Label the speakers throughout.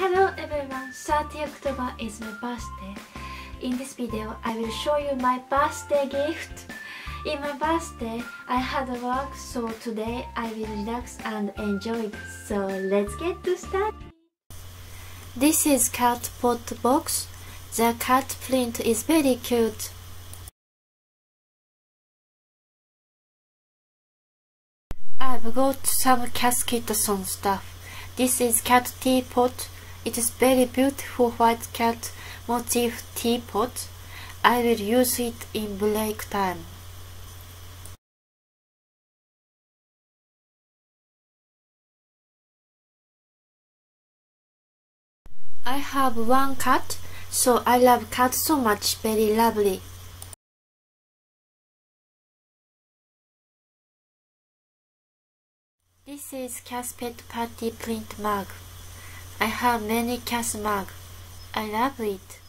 Speaker 1: Hello everyone, 30 October is my birthday. In this video, I will show you my birthday gift. In my birthday, I had work, so today I will relax and enjoy it. So let's get to start. This is cat pot box. The cat print is very cute. I've got some Cath Kidston stuff. This is cat teapot. It is very beautiful white cat motif teapot. I will use it in break time. I have one cat, so I love cat so much, very lovely. This is Caspet Party print mug. I have many Cas mug. I love it.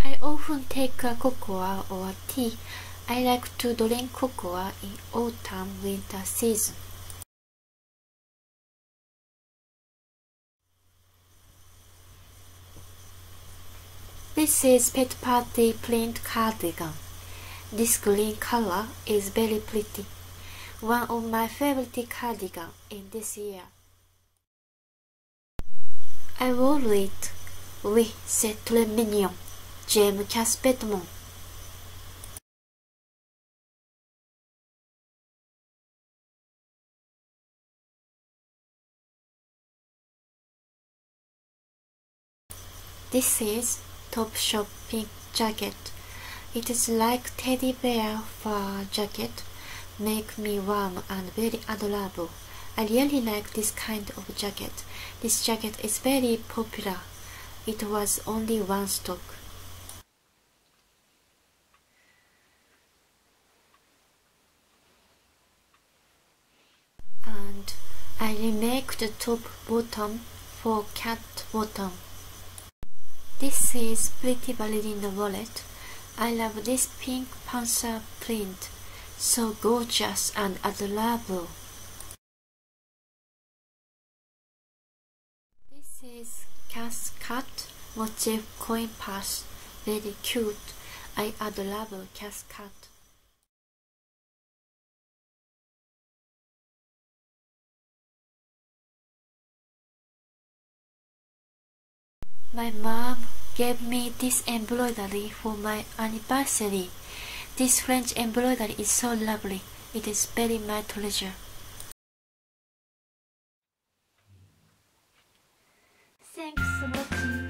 Speaker 1: I often take a cocoa or tea. I like to drink cocoa in autumn winter season. This is Pet Party print cardigan. This green color is very pretty. One of my favorite cardigan in this year. I wore it. Oui, c'est très mignon. J'aime Caspetmon. This is Topshop pink jacket. It is like teddy bear fur jacket. Make me warm and very adorable. I really like this kind of jacket. This jacket is very popular. It was only one stock. And I remake the top bottom for cat bottom. This is Pretty Ballerina wallet. I love this pink panther print. So gorgeous and adorable. This is Cas Cat motif coin purse. Very cute. I adorable Cas Cat. My mom gave me this embroidery for my anniversary. This French embroidery is so lovely. It is very my treasure. Thanks a lot